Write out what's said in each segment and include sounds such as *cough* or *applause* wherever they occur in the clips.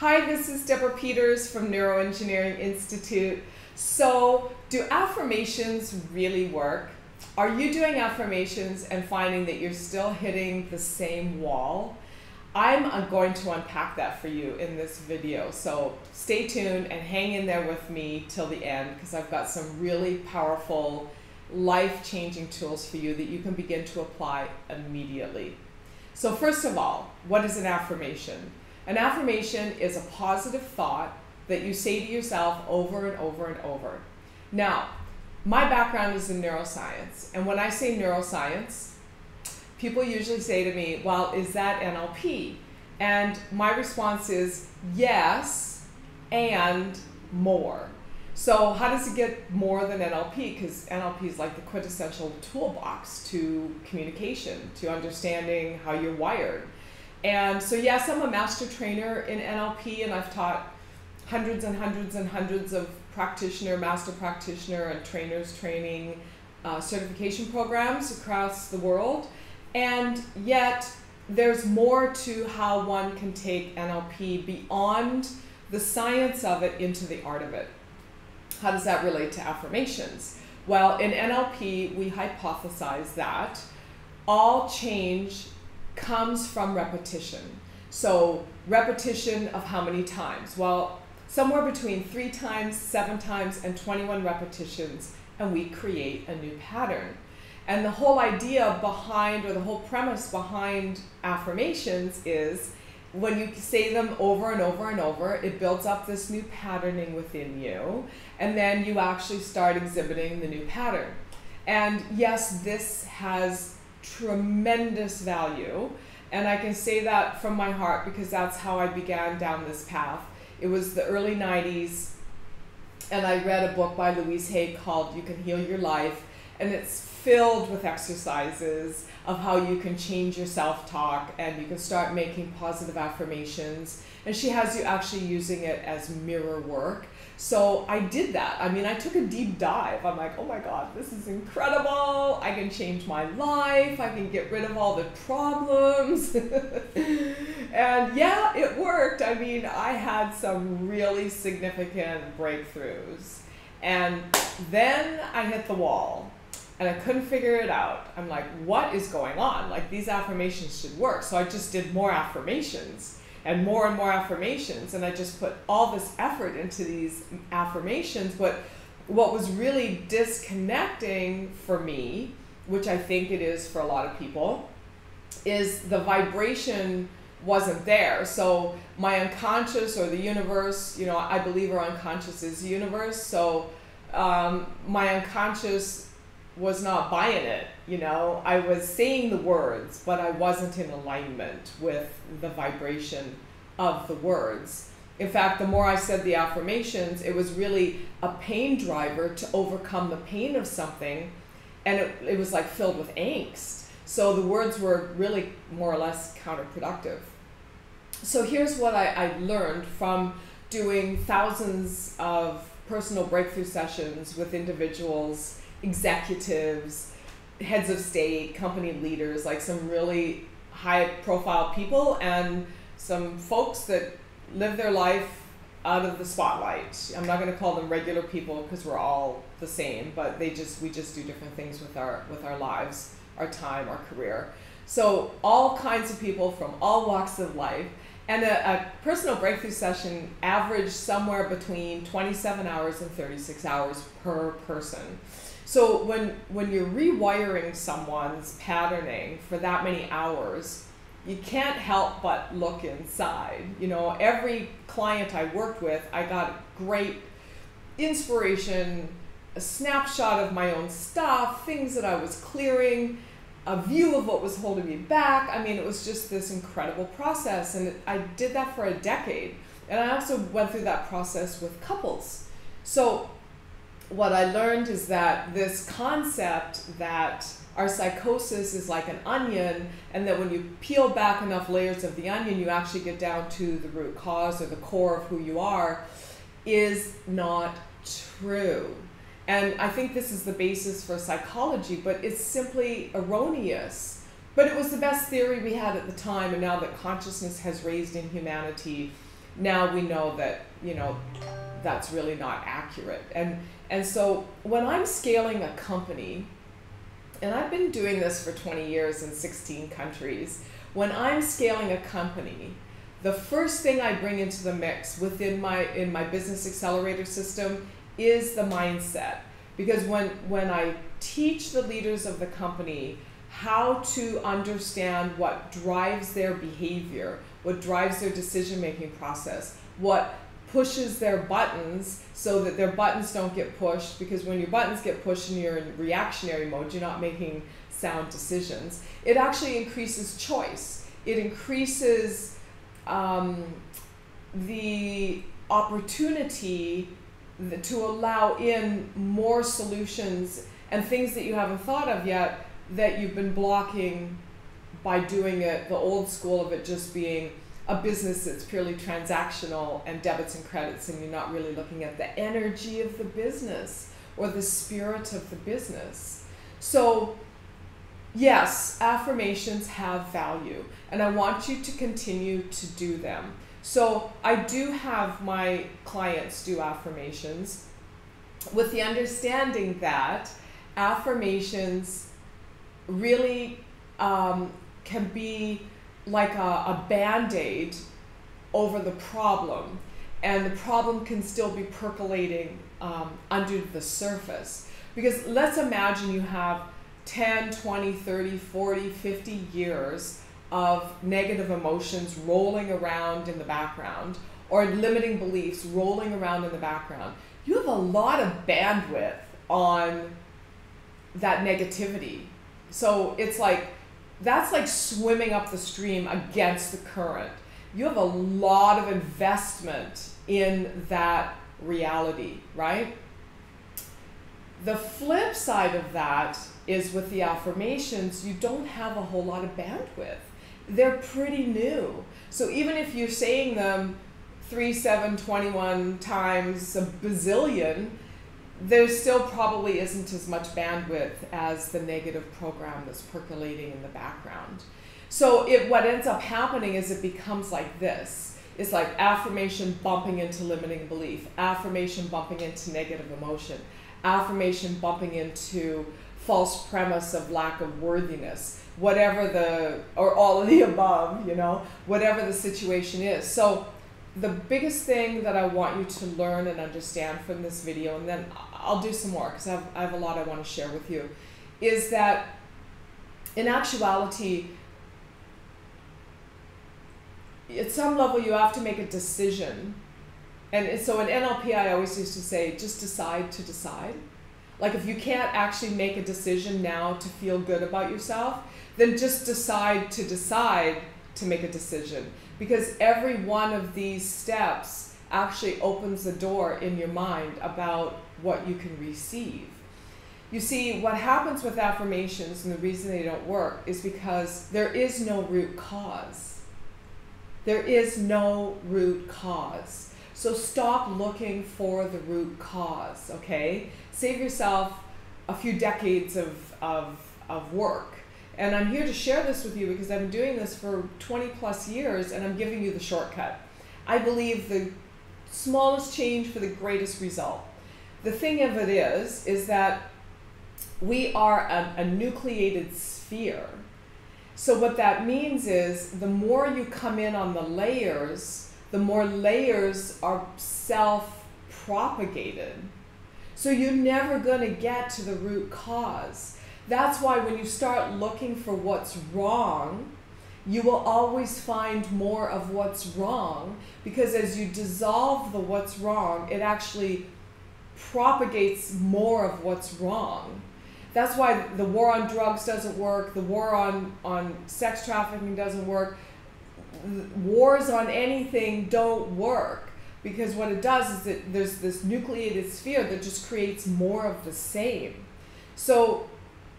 Hi, this is Deborah Peters from Neuroengineering Institute. So, do affirmations really work? Are you doing affirmations and finding that you're still hitting the same wall? I'm uh, going to unpack that for you in this video. So stay tuned and hang in there with me till the end because I've got some really powerful, life changing tools for you that you can begin to apply immediately. So, first of all, what is an affirmation? An affirmation is a positive thought that you say to yourself over and over and over. Now, my background is in neuroscience, and when I say neuroscience, people usually say to me, Well, is that NLP? And my response is yes, and more. So, how does it get more than NLP? Because NLP is like the quintessential toolbox to communication, to understanding how you're wired. And so, yes, I'm a master trainer in NLP, and I've taught hundreds and hundreds and hundreds of practitioner, master practitioner, and trainers training uh, certification programs across the world. And yet, there's more to how one can take NLP beyond the science of it into the art of it. How does that relate to affirmations? Well, in NLP, we hypothesize that all change comes from repetition. So, repetition of how many times? Well, somewhere between three times, seven times, and 21 repetitions, and we create a new pattern. And the whole idea behind, or the whole premise behind affirmations is when you say them over and over and over, it builds up this new patterning within you, and then you actually start exhibiting the new pattern. And yes, this has tremendous value, and I can say that from my heart because that's how I began down this path. It was the early 90s, and I read a book by Louise Hay called You Can Heal Your Life, and it's filled with exercises of how you can change your self talk and you can start making positive affirmations. And she has you actually using it as mirror work. So I did that. I mean, I took a deep dive. I'm like, oh my God, this is incredible. I can change my life. I can get rid of all the problems. *laughs* and yeah, it worked. I mean, I had some really significant breakthroughs. And then I hit the wall and I couldn't figure it out. I'm like, what is going on? Like, these affirmations should work. So I just did more affirmations and more and more affirmations. And I just put all this effort into these affirmations. But what was really disconnecting for me, which I think it is for a lot of people, is the vibration wasn't there. So my unconscious or the universe, you know, I believe our unconscious is the universe. So um, my unconscious was not buying it. You know, I was saying the words, but I wasn't in alignment with the vibration of the words. In fact, the more I said the affirmations, it was really a pain driver to overcome the pain of something, and it, it was like filled with angst. So the words were really more or less counterproductive. So here's what I, I learned from doing thousands of personal breakthrough sessions with individuals executives, heads of state, company leaders, like some really high profile people and some folks that live their life out of the spotlight. I'm not going to call them regular people because we're all the same, but they just we just do different things with our with our lives, our time, our career. So all kinds of people from all walks of life. And a, a personal breakthrough session averaged somewhere between 27 hours and 36 hours per person. So when when you're rewiring someone's patterning for that many hours, you can't help but look inside. You know, every client I worked with, I got great inspiration, a snapshot of my own stuff, things that I was clearing, a view of what was holding me back. I mean, it was just this incredible process. And I did that for a decade. And I also went through that process with couples. So what I learned is that this concept that our psychosis is like an onion, and that when you peel back enough layers of the onion, you actually get down to the root cause or the core of who you are, is not true. And I think this is the basis for psychology, but it's simply erroneous. But it was the best theory we had at the time, and now that consciousness has raised in humanity, now we know that you know that's really not accurate. And and so when I'm scaling a company, and I've been doing this for 20 years in 16 countries, when I'm scaling a company, the first thing I bring into the mix within my in my business accelerator system is the mindset. Because when when I teach the leaders of the company how to understand what drives their behavior, what drives their decision making process, what pushes their buttons so that their buttons don't get pushed because when your buttons get pushed and you're in reactionary mode, you're not making sound decisions. It actually increases choice. It increases um, the opportunity to allow in more solutions and things that you haven't thought of yet that you've been blocking by doing it the old school of it just being a business that's purely transactional and debits and credits and you're not really looking at the energy of the business or the spirit of the business. So yes affirmations have value and i want you to continue to do them. So i do have my clients do affirmations with the understanding that affirmations really um, can be like a, a band aid over the problem, and the problem can still be percolating um, under the surface. Because let's imagine you have 10, 20, 30, 40, 50 years of negative emotions rolling around in the background or limiting beliefs rolling around in the background. You have a lot of bandwidth on that negativity. So it's like that's like swimming up the stream against the current. You have a lot of investment in that reality, right? The flip side of that is with the affirmations, you don't have a whole lot of bandwidth. They're pretty new. So even if you're saying them 3, 7, 21 times a bazillion, there still probably isn't as much bandwidth as the negative program that's percolating in the background. So it what ends up happening is it becomes like this. It's like affirmation bumping into limiting belief, affirmation bumping into negative emotion, affirmation bumping into false premise of lack of worthiness, whatever the or all of the above, you know, whatever the situation is. So the biggest thing that I want you to learn and understand from this video, and then I'll do some more because I have, I have a lot I want to share with you, is that in actuality, at some level, you have to make a decision. And so in NLP, I always used to say, just decide to decide. Like if you can't actually make a decision now to feel good about yourself, then just decide to decide to make a decision. Because every one of these steps actually opens the door in your mind about what you can receive. You see, what happens with affirmations and the reason they don't work is because there is no root cause. There is no root cause. So stop looking for the root cause, okay? Save yourself a few decades of, of, of work. And I'm here to share this with you because I've been doing this for 20 plus years and I'm giving you the shortcut. I believe the smallest change for the greatest result the thing of it is, is that we are a, a nucleated sphere. So what that means is the more you come in on the layers, the more layers are self-propagated. So you're never going to get to the root cause. That's why when you start looking for what's wrong, you will always find more of what's wrong because as you dissolve the what's wrong, it actually propagates more of what's wrong. That's why the war on drugs doesn't work, the war on, on sex trafficking doesn't work, wars on anything don't work. Because what it does is that there's this nucleated sphere that just creates more of the same. So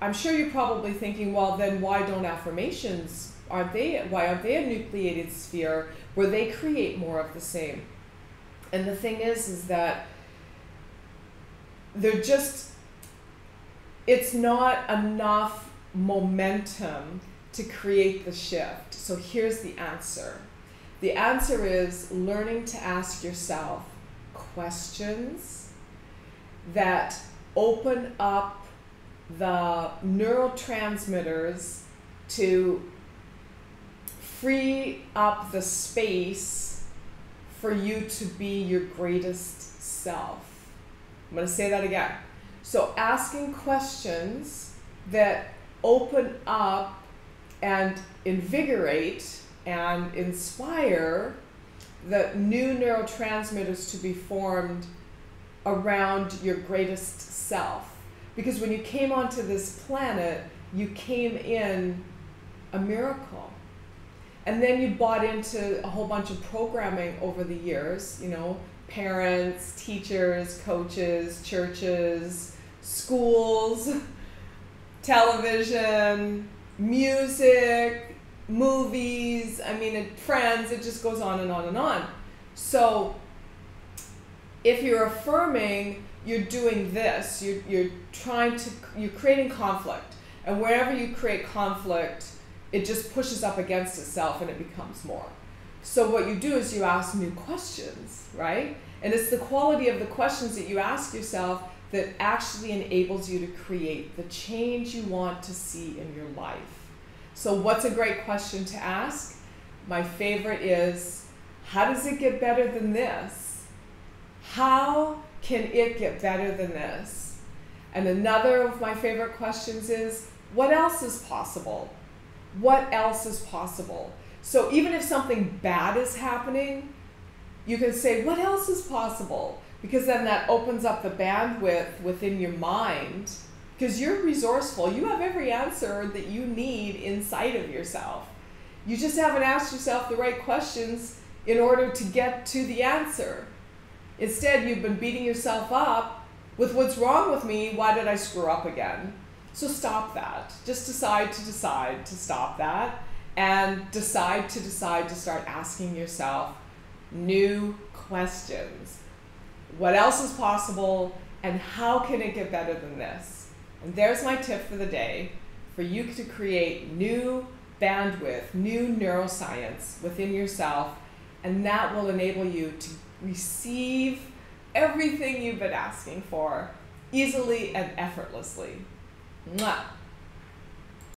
I'm sure you're probably thinking, well, then why don't affirmations, aren't they, why aren't they a nucleated sphere where they create more of the same? And the thing is, is that they're just it's not enough momentum to create the shift. So here's the answer. The answer is learning to ask yourself questions that open up the neurotransmitters to free up the space for you to be your greatest self. I'm going to say that again. So, asking questions that open up and invigorate and inspire the new neurotransmitters to be formed around your greatest self. Because when you came onto this planet, you came in a miracle. And then you bought into a whole bunch of programming over the years, you know, parents, teachers, coaches, churches, schools, *laughs* television, music, movies, I mean, it, friends, it just goes on and on and on. So if you're affirming, you're doing this, you're, you're trying to, you're creating conflict. And wherever you create conflict, it just pushes up against itself and it becomes more. So what you do is you ask new questions, right? And it's the quality of the questions that you ask yourself that actually enables you to create the change you want to see in your life. So, what's a great question to ask? My favorite is how does it get better than this? How can it get better than this? And another of my favorite questions is what else is possible? What else is possible? So, even if something bad is happening, you can say, What else is possible? Because then that opens up the bandwidth within your mind because you're resourceful. You have every answer that you need inside of yourself. You just haven't asked yourself the right questions in order to get to the answer. Instead, you've been beating yourself up with what's wrong with me, why did I screw up again? So stop that. Just decide to decide to stop that and decide to decide to start asking yourself new questions. What else is possible and how can it get better than this? And there's my tip for the day for you to create new bandwidth, new neuroscience within yourself, and that will enable you to receive everything you've been asking for easily and effortlessly. 嗯啊。